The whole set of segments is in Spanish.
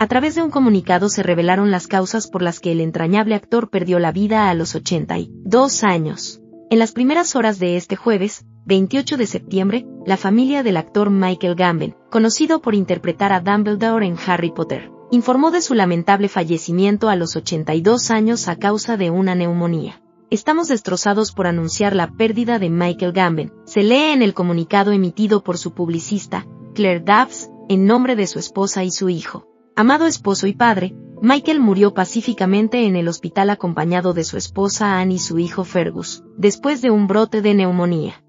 A través de un comunicado se revelaron las causas por las que el entrañable actor perdió la vida a los 82 años. En las primeras horas de este jueves, 28 de septiembre, la familia del actor Michael Gambon, conocido por interpretar a Dumbledore en Harry Potter, informó de su lamentable fallecimiento a los 82 años a causa de una neumonía. Estamos destrozados por anunciar la pérdida de Michael Gambon, se lee en el comunicado emitido por su publicista, Claire Dabbs, en nombre de su esposa y su hijo. Amado esposo y padre, Michael murió pacíficamente en el hospital acompañado de su esposa Anne y su hijo Fergus, después de un brote de neumonía.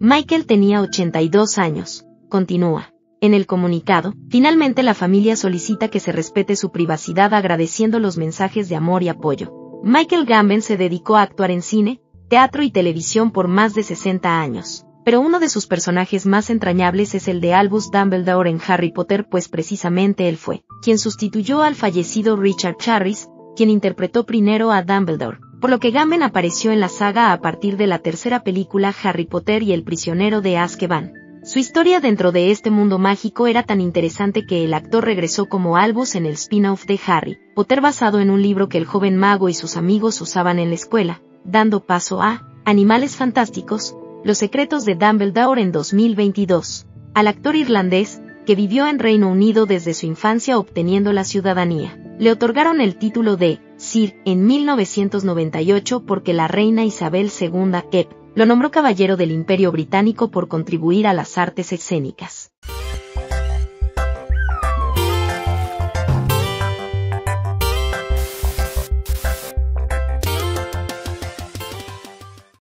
Michael tenía 82 años, continúa. En el comunicado, finalmente la familia solicita que se respete su privacidad agradeciendo los mensajes de amor y apoyo. Michael Gambon se dedicó a actuar en cine, teatro y televisión por más de 60 años. Pero uno de sus personajes más entrañables es el de Albus Dumbledore en Harry Potter, pues precisamente él fue quien sustituyó al fallecido Richard Charris, quien interpretó primero a Dumbledore, por lo que Gambon apareció en la saga a partir de la tercera película Harry Potter y el prisionero de Azkaban. Su historia dentro de este mundo mágico era tan interesante que el actor regresó como Albus en el spin-off de Harry Potter basado en un libro que el joven mago y sus amigos usaban en la escuela, dando paso a Animales Fantásticos, Los Secretos de Dumbledore en 2022. Al actor irlandés, que vivió en Reino Unido desde su infancia obteniendo la ciudadanía, le otorgaron el título de Sir en 1998 porque la reina Isabel II Kep lo nombró caballero del Imperio Británico por contribuir a las artes escénicas.